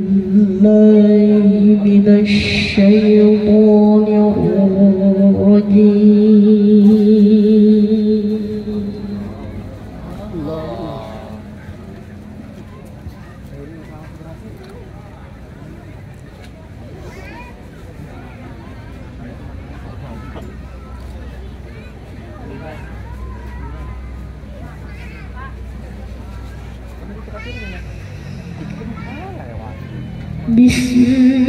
الليل إذا بسم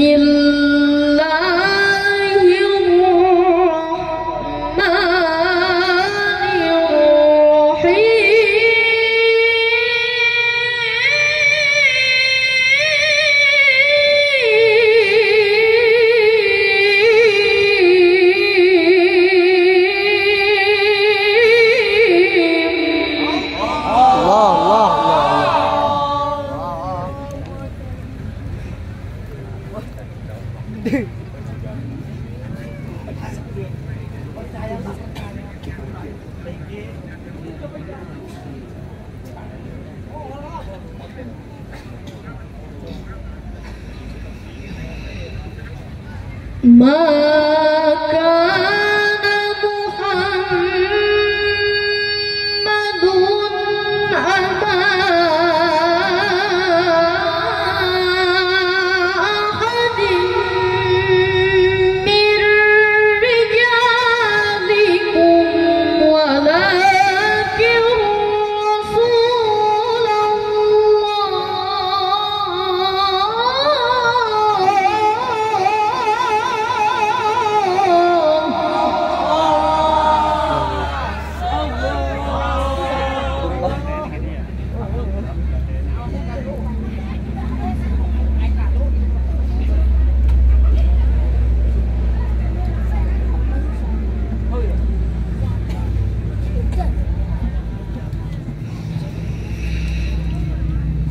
My.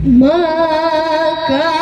Ma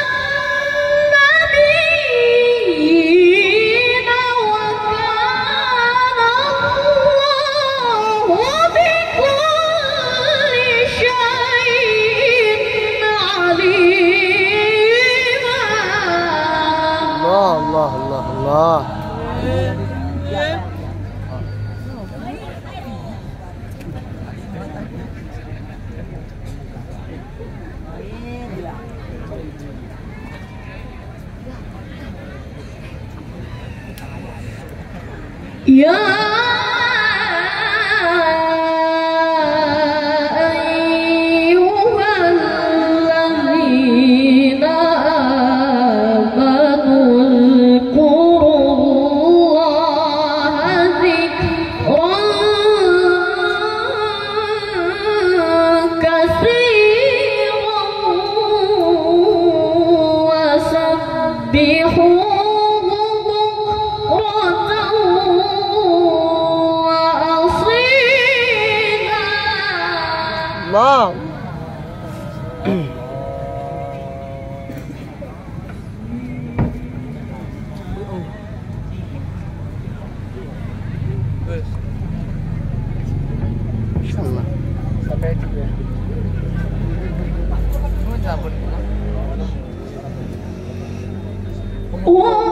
哦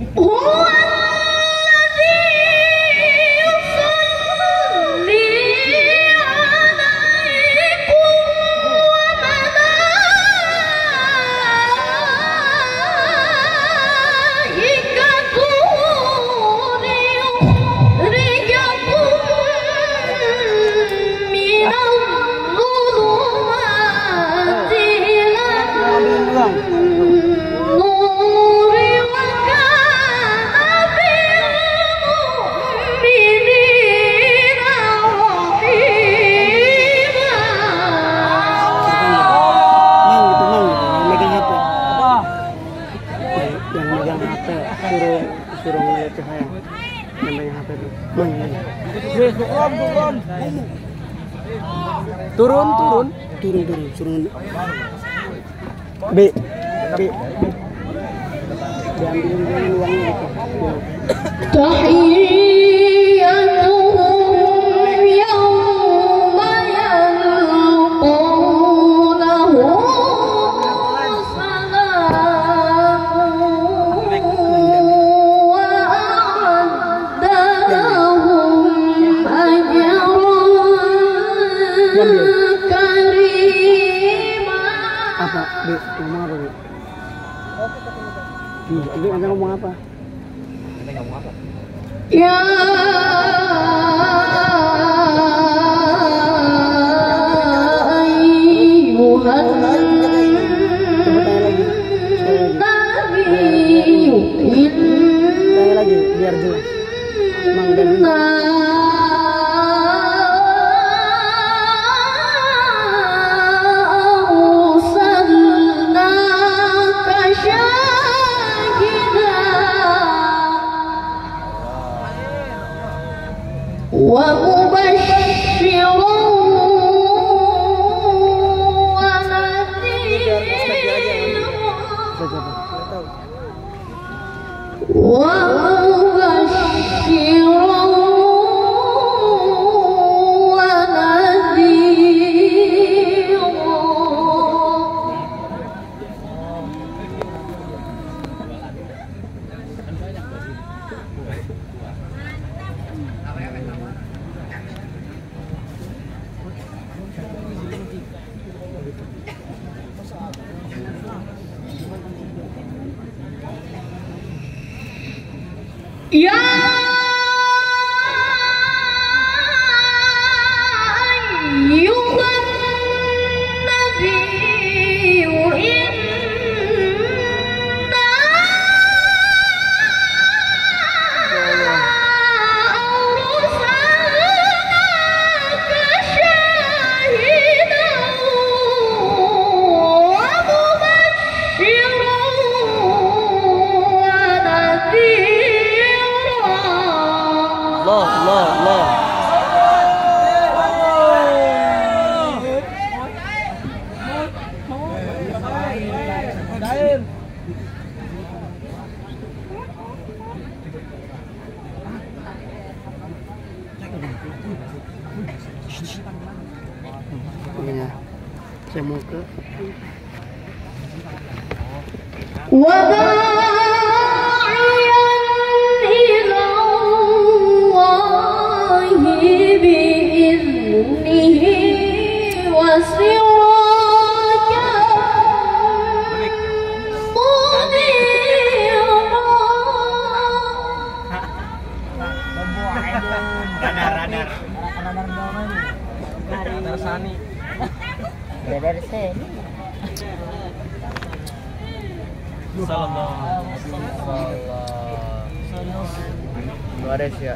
Ooh. turun turun. Turun turun turun. B B diambil uangnya. Whoa! Yeah! dari sini. Salam Malaysia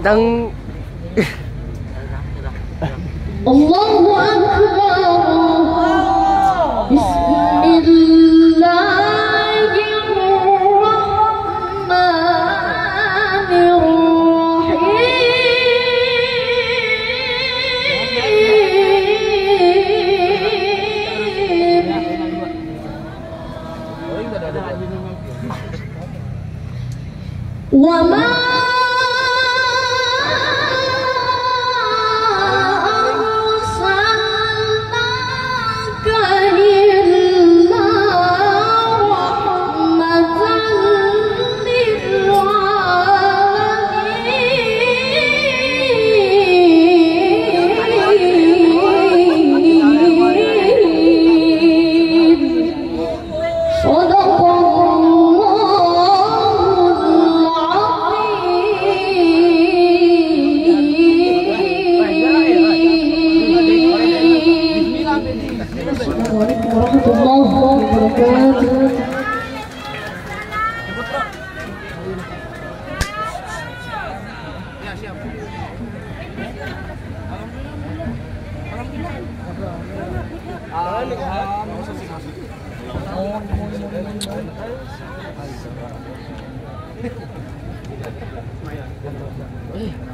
等。Allah berkat Eh.